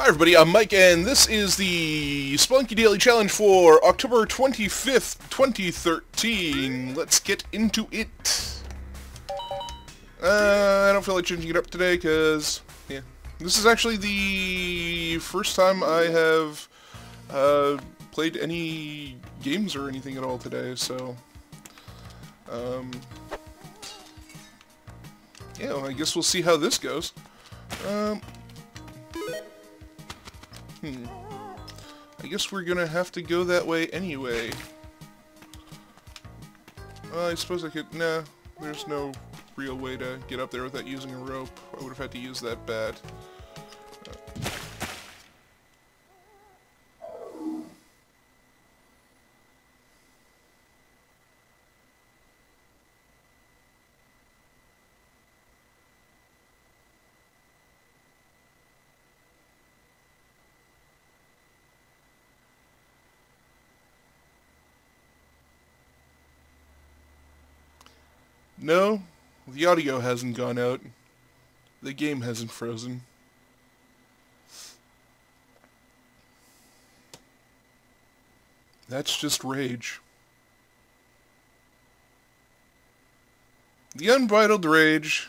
Hi everybody, I'm Mike and this is the Spelunky Daily Challenge for October 25th, 2013. Let's get into it. Uh, I don't feel like changing it up today because, yeah. This is actually the first time I have uh, played any games or anything at all today, so... Um, yeah, well, I guess we'll see how this goes. Um, Hmm. I guess we're gonna have to go that way anyway. Well, I suppose I could... Nah, there's no real way to get up there without using a rope. I would have had to use that bat. No, the audio hasn't gone out. The game hasn't frozen. That's just rage. The unbridled rage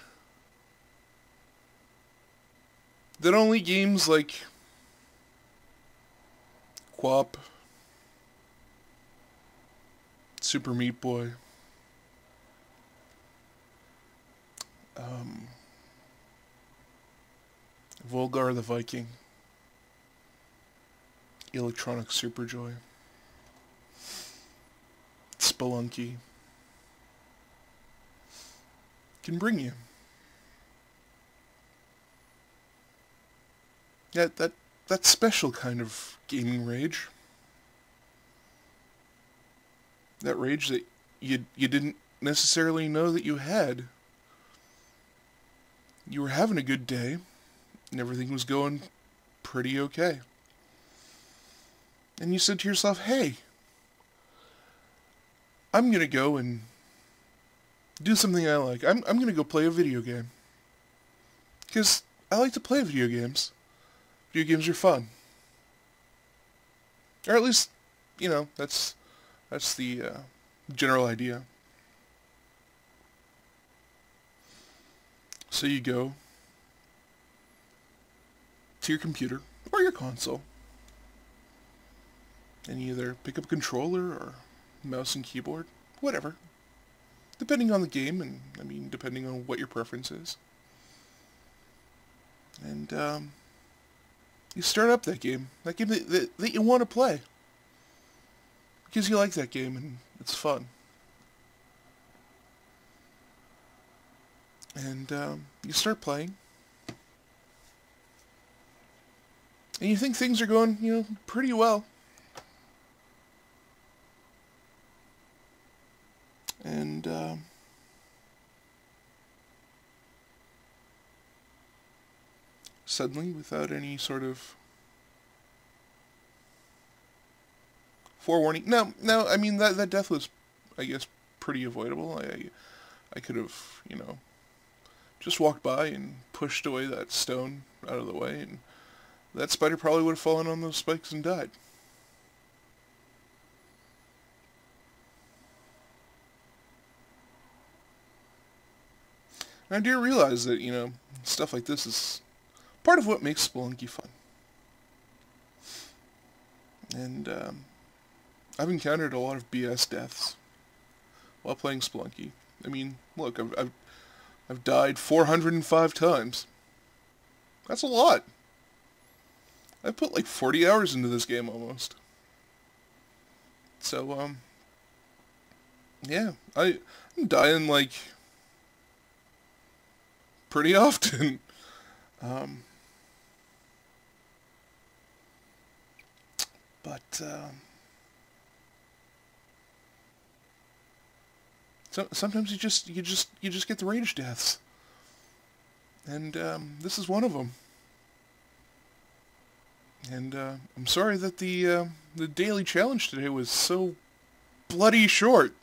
that only games like QWOP, Super Meat Boy, um, Volgarr the Viking, Electronic Superjoy, Spelunky can bring you. Yeah, that that special kind of gaming rage. That rage that you you didn't necessarily know that you had you were having a good day and everything was going pretty okay. And you said to yourself, hey, I'm going to go and do something I like. I'm, I'm going to go play a video game. Because I like to play video games. Video games are fun. Or at least, you know, that's, that's the uh, general idea. So you go to your computer or your console and you either pick up a controller or mouse and keyboard, whatever. Depending on the game and, I mean, depending on what your preference is. And, um, you start up that game, that game that, that, that you want to play. Because you like that game and it's fun. And um, you start playing. And you think things are going, you know, pretty well. And um, suddenly, without any sort of forewarning, no, no, I mean that that death was, I guess, pretty avoidable. I, I could have, you know, just walked by and pushed away that stone out of the way, and that spider probably would have fallen on those spikes and died. And I do realize that, you know, stuff like this is part of what makes Spelunky fun. And um, I've encountered a lot of BS deaths while playing Spelunky. I mean, look, I've, I've I've died 405 times. That's a lot. I put like 40 hours into this game almost. So, um, yeah, I, I'm dying like pretty often. um, but, um, So sometimes you just you just you just get the rage deaths, and um, this is one of them. And uh, I'm sorry that the uh, the daily challenge today was so bloody short.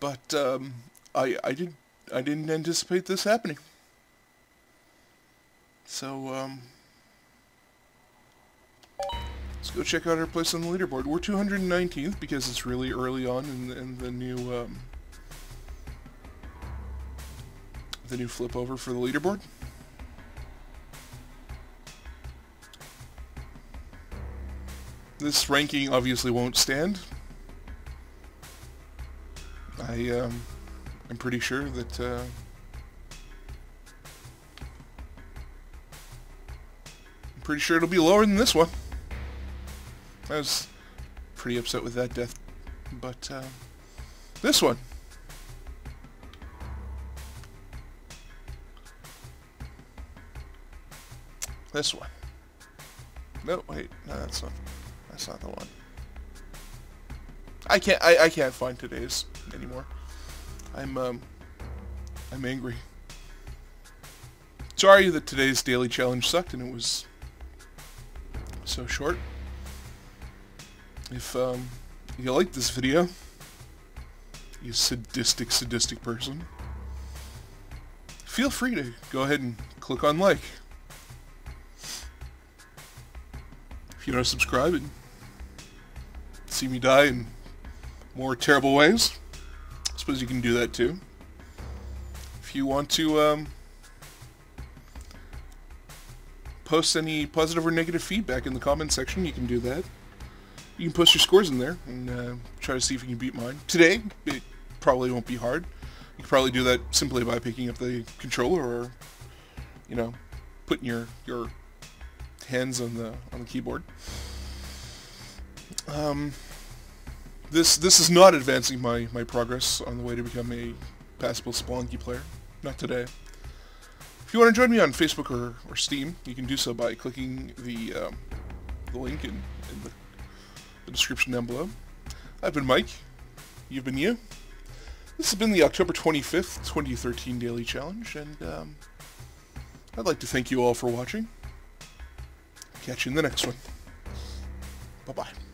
But um, I I did I didn't anticipate this happening. So um, Let's go check out our place on the leaderboard. We're 219th because it's really early on in the, in the new um, the new flip over for the leaderboard. This ranking obviously won't stand. I um, I'm pretty sure that. Uh, I'm pretty sure it'll be lower than this one. I was pretty upset with that death, but uh, this one. This one. No, wait, no, that's not. That's not the one. I can't. I, I can't find today's anymore. I'm um. I'm angry. Sorry that today's daily challenge sucked and it was so short. If um, you like this video, you sadistic, sadistic person, feel free to go ahead and click on like. If you don't subscribe and see me die in more terrible ways, I suppose you can do that too. If you want to um, post any positive or negative feedback in the comment section, you can do that. You can post your scores in there and uh, try to see if you can beat mine. Today, it probably won't be hard. You can probably do that simply by picking up the controller or, you know, putting your your hands on the on the keyboard. Um, this this is not advancing my, my progress on the way to become a passable Spelunky player. Not today. If you want to join me on Facebook or, or Steam, you can do so by clicking the, um, the link in, in the, the description down below. I've been Mike. You've been you. This has been the October 25th, 2013 Daily Challenge, and um, I'd like to thank you all for watching. Catch you in the next one. Bye-bye.